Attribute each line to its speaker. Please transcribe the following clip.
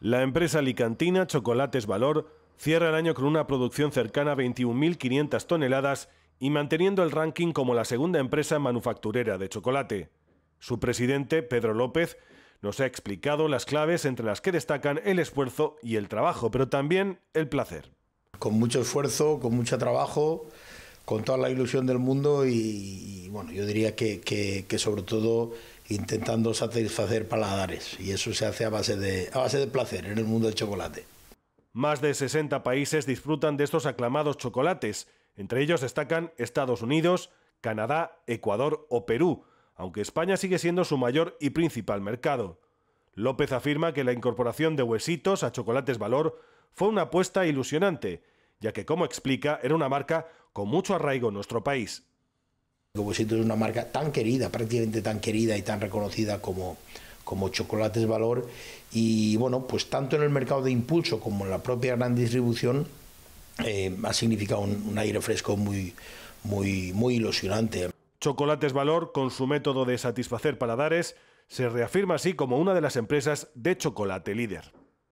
Speaker 1: La empresa alicantina Chocolates Valor cierra el año con una producción cercana a 21.500 toneladas y manteniendo el ranking como la segunda empresa manufacturera de chocolate. Su presidente, Pedro López, nos ha explicado las claves entre las que destacan el esfuerzo y el trabajo, pero también el placer.
Speaker 2: Con mucho esfuerzo, con mucho trabajo, con toda la ilusión del mundo y, bueno, yo diría que, que, sobre todo intentando satisfacer paladares y eso se hace a base, de, a base de placer en el mundo del chocolate.
Speaker 1: Más de 60 países disfrutan de estos aclamados chocolates, entre ellos destacan Estados Unidos, Canadá, Ecuador o Perú, aunque España sigue siendo su mayor y principal mercado. López afirma que la incorporación de huesitos a Chocolates Valor fue una apuesta ilusionante ya que, como explica, era una marca con mucho arraigo en nuestro país.
Speaker 2: Huesitos es una marca tan querida, prácticamente tan querida y tan reconocida como, como Chocolates Valor y bueno, pues tanto en el mercado de impulso como en la propia gran distribución eh, ha significado un, un, aire fresco muy, muy, muy ilusionante.
Speaker 1: Chocolates Valor, con su método de satisfacer paladares, se reafirma así como una de las empresas de chocolate líder.